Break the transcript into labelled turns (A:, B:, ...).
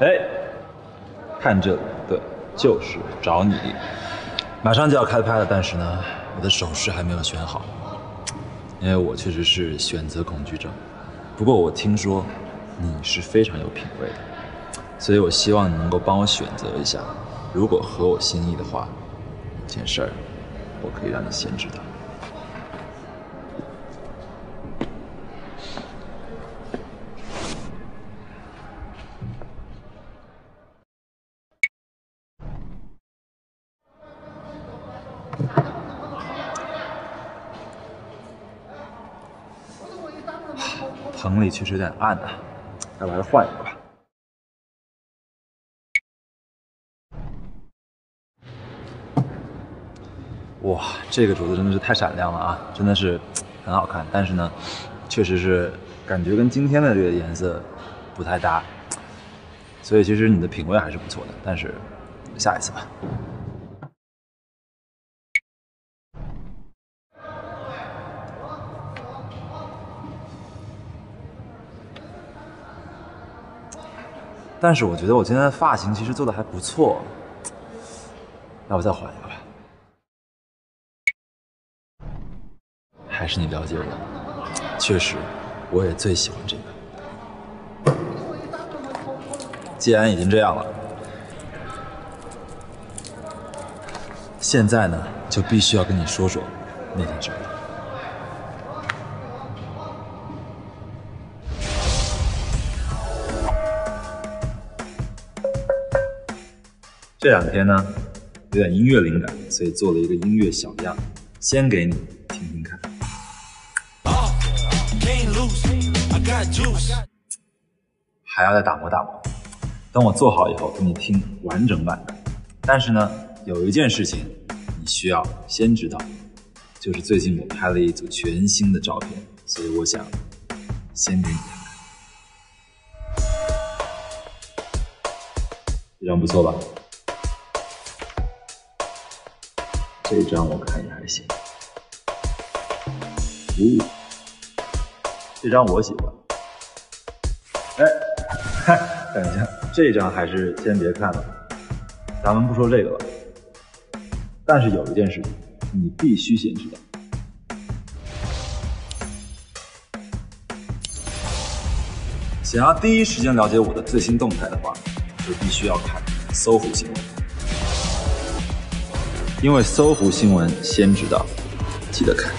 A: 哎，看这里，对，就是找你。马上就要开拍了，但是呢，我的手势还没有选好，因为我确实是选择恐惧症。不过我听说你是非常有品味的，所以我希望你能够帮我选择一下，如果合我心意的话，有件事儿，我可以让你先知道。棚里确实有点暗啊，要不还是换一个吧。哇，这个镯子真的是太闪亮了啊，真的是很好看。但是呢，确实是感觉跟今天的这个颜色不太搭，所以其实你的品味还是不错的。但是下一次吧。但是我觉得我今天的发型其实做的还不错，要不再换一个吧？还是你了解我，确实，我也最喜欢这个。既然已经这样了，现在呢，就必须要跟你说说那件事了。这两天呢，有点音乐灵感，所以做了一个音乐小样，先给你听听看。还要再打磨打磨，等我做好以后给你听完整版的。但是呢，有一件事情你需要先知道，就是最近我拍了一组全新的照片，所以我想先给你看看，这张不错吧？这张我看也还行，哦，这张我喜欢。哎，嗨，等一下，这张还是先别看了，咱们不说这个了。但是有一件事情，你必须先知道。想要第一时间了解我的最新动态的话，就必须要看搜狐新闻。因为搜狐新闻先知道，记得看。